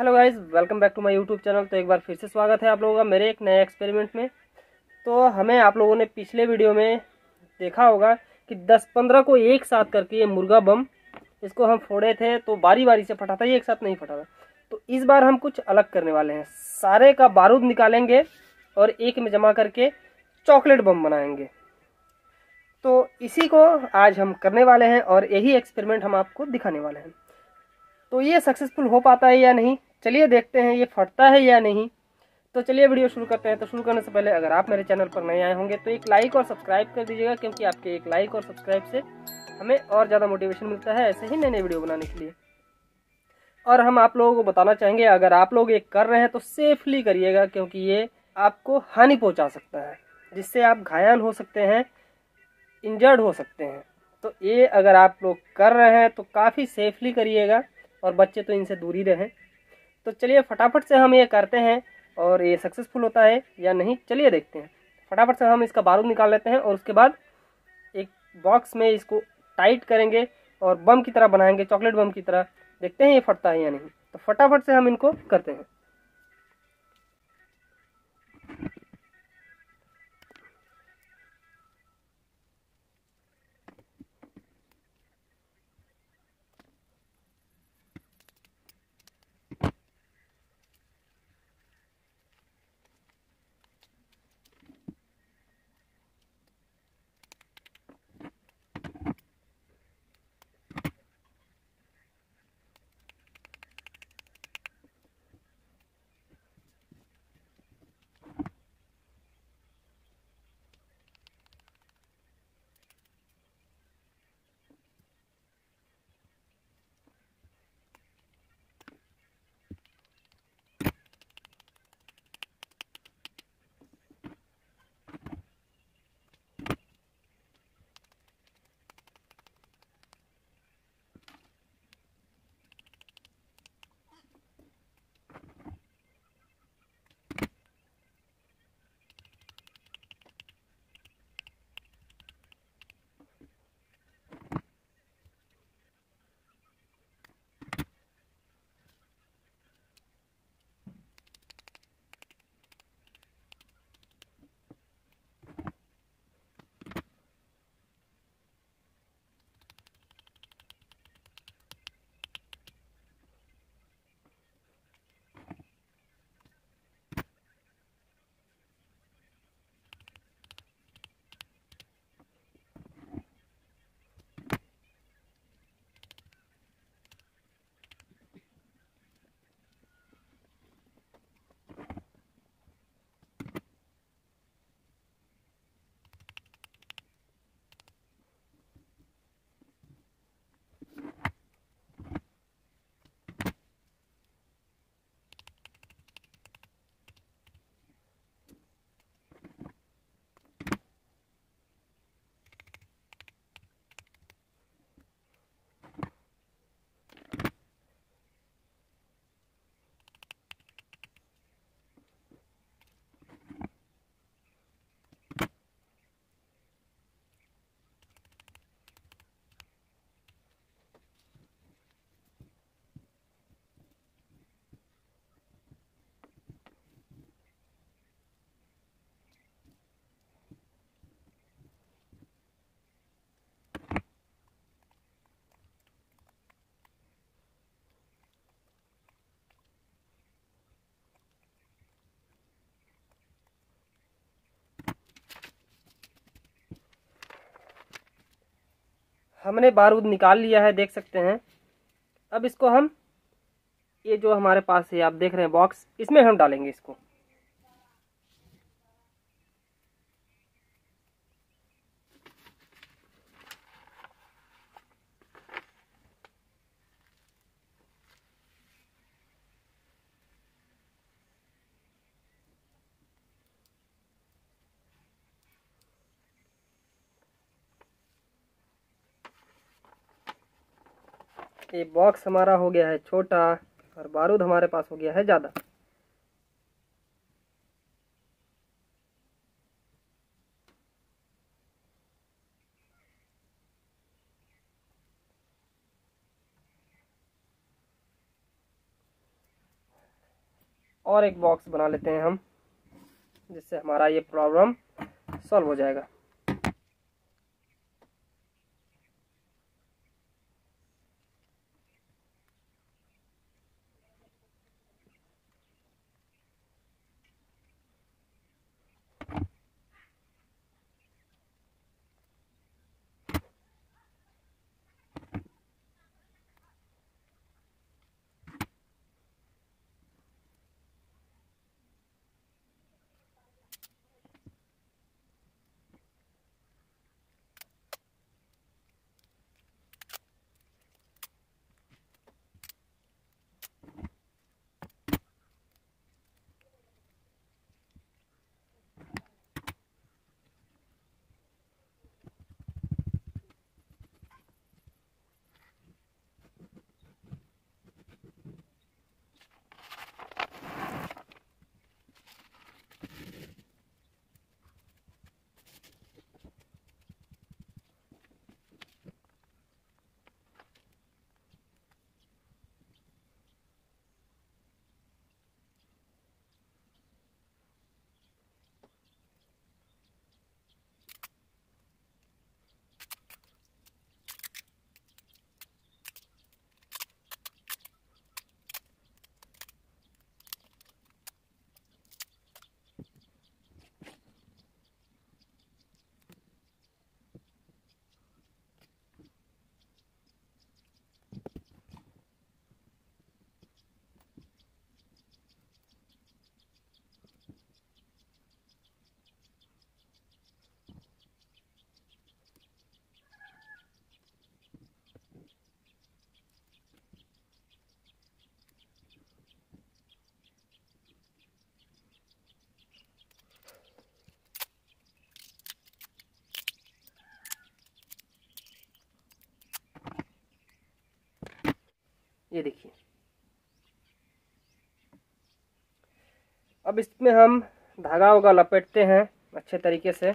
Hello guys, welcome back to my YouTube channel. तो एक बार फिर से स्वागत है आप लोगों का मेरे एक नए एक्सपेरिमेंट में। तो हमें आप लोगों ने पिछले वीडियो में देखा होगा कि 10-15 को एक साथ करके ये मुर्गा बम, इसको हम फोड़े थे तो बारी बारी से फटा था, ये एक साथ नहीं फटा था। तो इस बार हम कुछ अलग करने वाले हैं। सारे का बारूद निकालेंगे और एक में जमा करके चॉकलेट बम बनाएँगे। तो इसी को आज हम करने वाले हैं और यही एक्सपेरिमेंट हम आपको दिखाने वाले हैं। तो ये सक्सेसफुल हो पाता है या नहीं? चलिए देखते हैं ये फटता है या नहीं। तो चलिए वीडियो शुरू करते हैं। तो शुरू करने से पहले अगर आप मेरे चैनल पर नए आए होंगे तो एक लाइक और सब्सक्राइब कर दीजिएगा, क्योंकि आपके एक लाइक और सब्सक्राइब से हमें और ज़्यादा मोटिवेशन मिलता है ऐसे ही नए नए वीडियो बनाने के लिए। और हम आप लोगों को बताना चाहेंगे, अगर आप लोग ये कर रहे हैं तो सेफली करिएगा, क्योंकि ये आपको हानि पहुँचा सकता है, जिससे आप घायल हो सकते हैं इंजर्ड हो सकते हैं। तो ये अगर आप लोग कर रहे हैं तो काफ़ी सेफली करिएगा, और बच्चे तो इनसे दूर रहें। तो चलिए फटाफट से हम ये करते हैं और ये सक्सेसफुल होता है या नहीं, चलिए देखते हैं। फटाफट से हम इसका बारूद निकाल लेते हैं और उसके बाद एक बॉक्स में इसको टाइट करेंगे और बम की तरह बनाएँगे चॉकलेट बम की तरह। देखते हैं ये फटता है या नहीं। तो फटाफट से हम इनको करते हैं। हमने बारूद निकाल लिया है, देख सकते हैं। अब इसको हम, ये जो हमारे पास है, आप देख रहे हैं बॉक्स इसमें हम डालेंगे इसको। ये बॉक्स हमारा हो गया है छोटा और बारूद हमारे पास हो गया है ज़्यादा। और एक बॉक्स बना लेते हैं हम, जिससे हमारा ये प्रॉब्लम सॉल्व हो जाएगा। ये देखिए। अब इसमें हम धागा वगा लपेटते हैं अच्छे तरीके से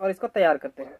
और इसको तैयार करते हैं।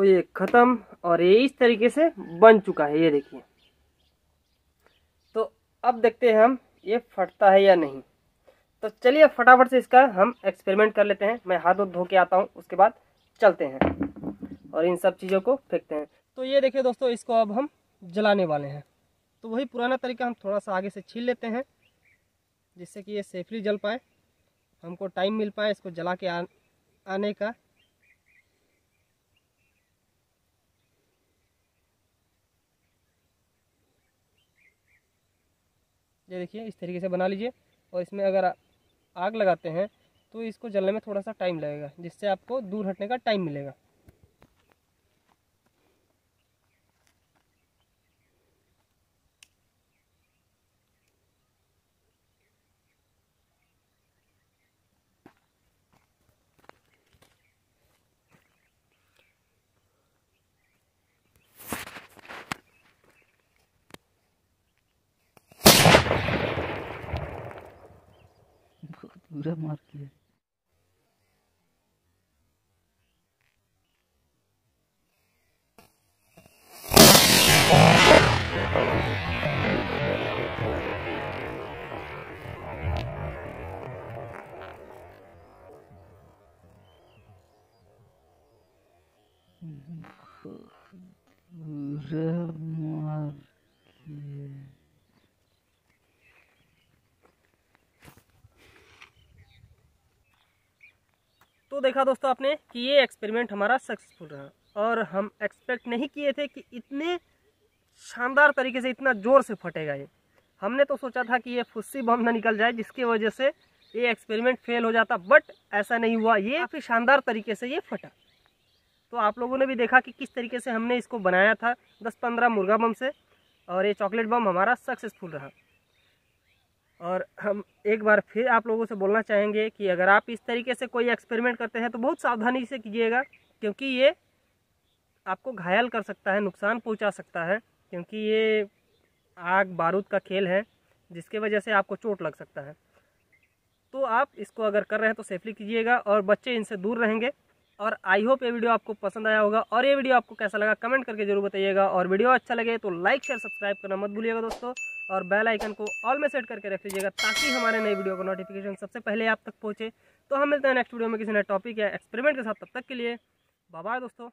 तो ये ख़त्म और ये इस तरीके से बन चुका है ये देखिए। तो अब देखते हैं हम ये फटता है या नहीं। तो चलिए फटाफट से इसका हम एक्सपेरिमेंट कर लेते हैं। मैं हाथ धो के आता हूँ उसके बाद चलते हैं और इन सब चीज़ों को फेंकते हैं। तो ये देखिए दोस्तों इसको अब हम जलाने वाले हैं। तो वही पुराना तरीका हम थोड़ा सा आगे से छील लेते हैं जिससे कि ये सेफली जल पाए हमको टाइम मिल पाए इसको जला के आ, आने का। ये देखिए, इस तरीके से बना लीजिए और इसमें अगर आग लगाते हैं तो इसको जलने में थोड़ा सा टाइम लगेगा, जिससे आपको दूर हटने का टाइम मिलेगा। पूरा मार किया पूरा मार किया तो देखा दोस्तों आपने कि ये एक्सपेरिमेंट हमारा सक्सेसफुल रहा। और हम एक्सपेक्ट नहीं किए थे कि इतने शानदार तरीके से इतना ज़ोर से फटेगा ये। हमने तो सोचा था कि ये फुस्सी बम ना निकल जाए, जिसकी वजह से ये एक्सपेरिमेंट फेल हो जाता बट ऐसा नहीं हुआ। ये काफ़ी शानदार तरीके से ये फटा। तो आप लोगों ने भी देखा कि किस तरीके से हमने इसको बनाया था, दस पंद्रह मुर्गा बम से, और ये चॉकलेट बम हमारा सक्सेसफुल रहा। और हम एक बार फिर आप लोगों से बोलना चाहेंगे कि अगर आप इस तरीके से कोई एक्सपेरिमेंट करते हैं तो बहुत सावधानी से कीजिएगा, क्योंकि ये आपको घायल कर सकता है, नुकसान पहुँचा सकता है, क्योंकि ये आग बारूद का खेल है, जिसके वजह से आपको चोट लग सकता है। तो आप इसको अगर कर रहे हैं तो सेफली कीजिएगा और बच्चे इनसे दूर रहेंगे। और आई होप ये वीडियो आपको पसंद आया होगा, और ये वीडियो आपको कैसा लगा कमेंट करके ज़रूर बताइएगा। और वीडियो अच्छा लगे तो लाइक शेयर सब्सक्राइब करना मत भूलिएगा दोस्तों। और बेल आइकन को ऑल में सेट करके रख लीजिएगा ताकि हमारे नए वीडियो का नोटिफिकेशन सबसे पहले आप तक पहुँचे। तो हम मिलते हैं नेक्स्ट वीडियो में किसी नए टॉपिक या एक्सपेरिमेंट के साथ। तब तक के लिए बाय दोस्तों।